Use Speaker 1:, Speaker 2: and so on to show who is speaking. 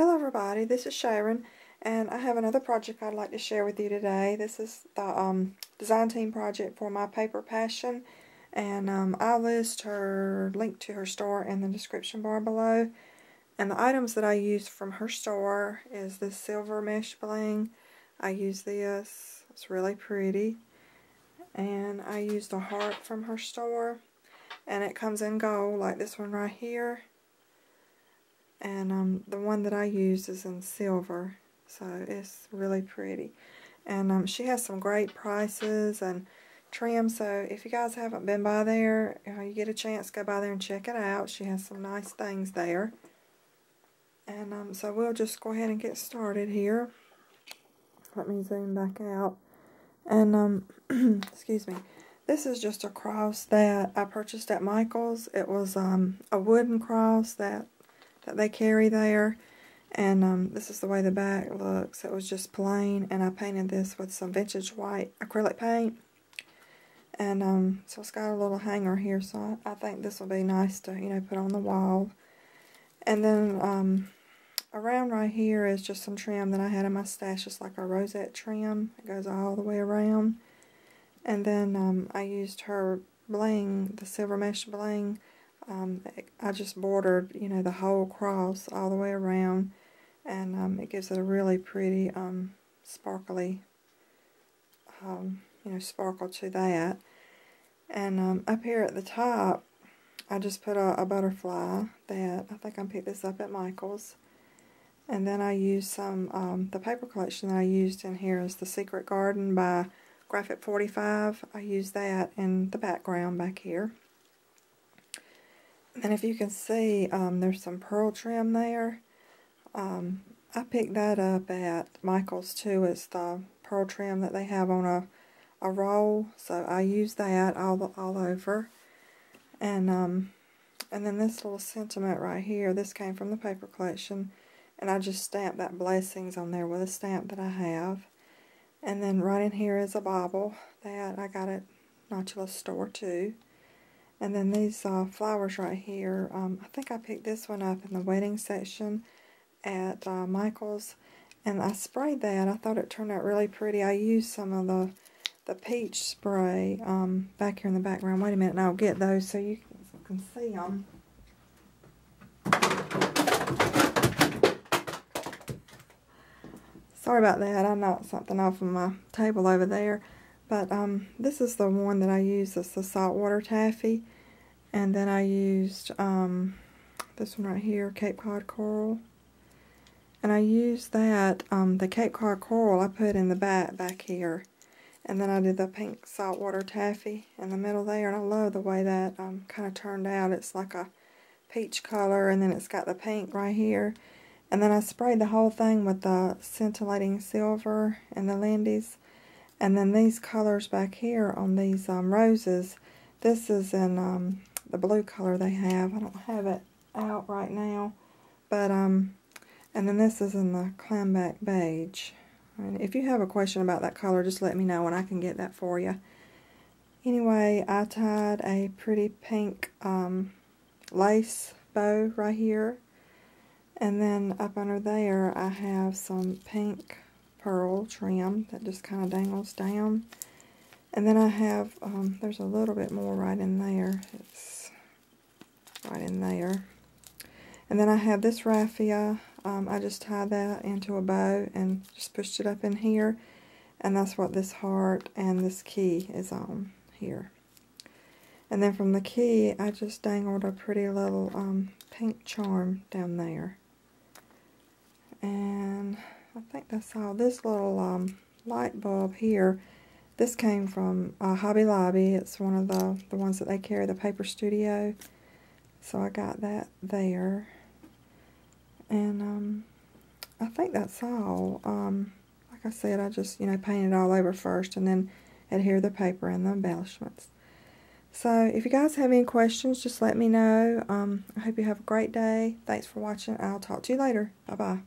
Speaker 1: Hello everybody, this is Sharon and I have another project I'd like to share with you today. This is the um, design team project for my paper passion and um, I'll list her link to her store in the description bar below. And the items that I used from her store is this silver mesh bling. I use this, it's really pretty. And I used a heart from her store and it comes in gold like this one right here and the one that I use is in silver so it's really pretty. And um, she has some great prices and trim so if you guys haven't been by there you get a chance go by there and check it out. She has some nice things there. And um, so we'll just go ahead and get started here. Let me zoom back out. And um, excuse me. This is just a cross that I purchased at Michael's. It was um, a wooden cross that that they carry there. And um, this is the way the back looks. It was just plain, and I painted this with some vintage white acrylic paint. And um, so it's got a little hanger here, so I, I think this will be nice to, you know, put on the wall. And then um, around right here is just some trim that I had in my stash, just like a rosette trim. It goes all the way around. And then um, I used her bling, the silver mesh bling, um, I just bordered, you know, the whole cross all the way around, and um, it gives it a really pretty, um, sparkly, um, you know, sparkle to that. And um, up here at the top, I just put a, a, butterfly that I think I picked this up at Michael's. And then I used some, um, the paper collection that I used in here is The Secret Garden by Graphic 45. I used that in the background back here. And if you can see, um, there's some pearl trim there. Um, I picked that up at Michael's too. It's the pearl trim that they have on a, a roll. So I use that all, all over. And, um, and then this little sentiment right here, this came from the paper collection. And I just stamped that blessings on there with a stamp that I have. And then right in here is a Bible that I got at Notula store too. And then these uh, flowers right here, um, I think I picked this one up in the wedding section at uh, Michael's. And I sprayed that. I thought it turned out really pretty. I used some of the the peach spray um, back here in the background. Wait a minute, and I'll get those so you can, can see them. Sorry about that. I knocked something off of my table over there. But um, this is the one that I use. It's the saltwater taffy. And then I used um, this one right here, Cape Cod Coral. And I used that, um, the Cape Cod Coral I put in the back back here. And then I did the pink saltwater taffy in the middle there. And I love the way that um, kind of turned out. It's like a peach color and then it's got the pink right here. And then I sprayed the whole thing with the scintillating silver and the Lindy's. And then these colors back here on these um, roses, this is in um, the blue color they have. I don't have it out right now. But, um, and then this is in the clamback beige. And if you have a question about that color, just let me know and I can get that for you. Anyway, I tied a pretty pink um, lace bow right here. And then up under there, I have some pink pearl trim that just kind of dangles down. And then I have, um, there's a little bit more right in there. It's right in there. And then I have this raffia. Um, I just tied that into a bow and just pushed it up in here. And that's what this heart and this key is on here. And then from the key, I just dangled a pretty little um, pink charm down there. And I think that's all. This little um, light bulb here, this came from uh, Hobby Lobby. It's one of the, the ones that they carry, the Paper Studio. So I got that there. And um, I think that's all. Um, like I said, I just, you know, painted all over first and then adhere the paper and the embellishments. So if you guys have any questions, just let me know. Um, I hope you have a great day. Thanks for watching. I'll talk to you later. Bye-bye.